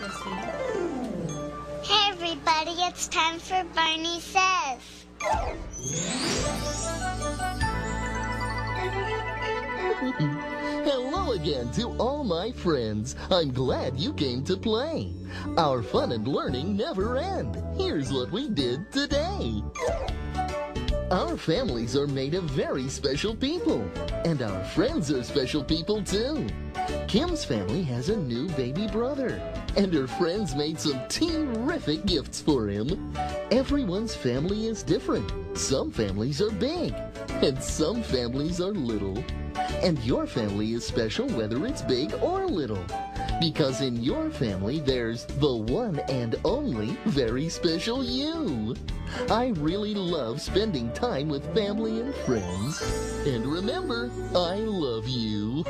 Hey everybody, it's time for Barney Says. Hello again to all my friends. I'm glad you came to play. Our fun and learning never end. Here's what we did today. Our families are made of very special people, and our friends are special people too. Kim's family has a new baby brother, and her friends made some terrific gifts for him. Everyone's family is different. Some families are big, and some families are little. And your family is special whether it's big or little. Because in your family, there's the one and only very special you. I really love spending time with family and friends. And remember, I love you.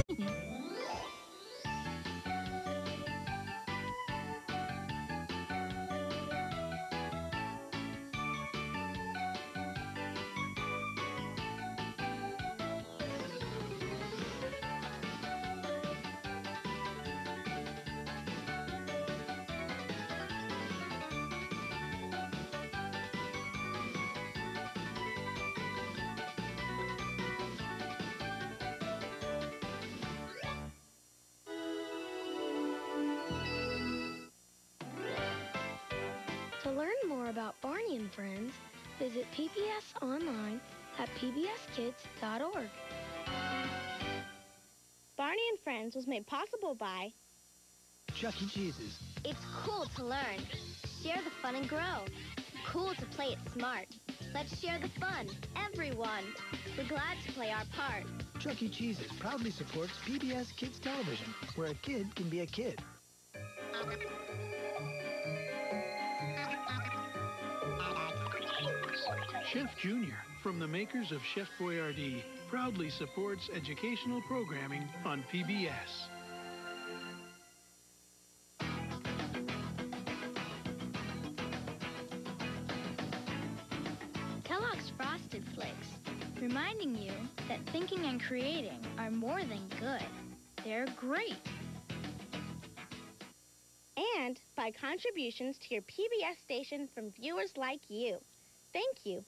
PBS online at pbskids.org. Barney and Friends was made possible by Chuck E. Cheese's. It's cool to learn. Share the fun and grow. Cool to play it smart. Let's share the fun. Everyone. We're glad to play our part. Chuck E. Cheese's proudly supports PBS Kids Television, where a kid can be a kid. Chef Junior, from the makers of Chef Boyardee, proudly supports educational programming on PBS. Kellogg's Frosted Flakes, reminding you that thinking and creating are more than good. They're great. and by contributions to your PBS station from viewers like you. Thank you.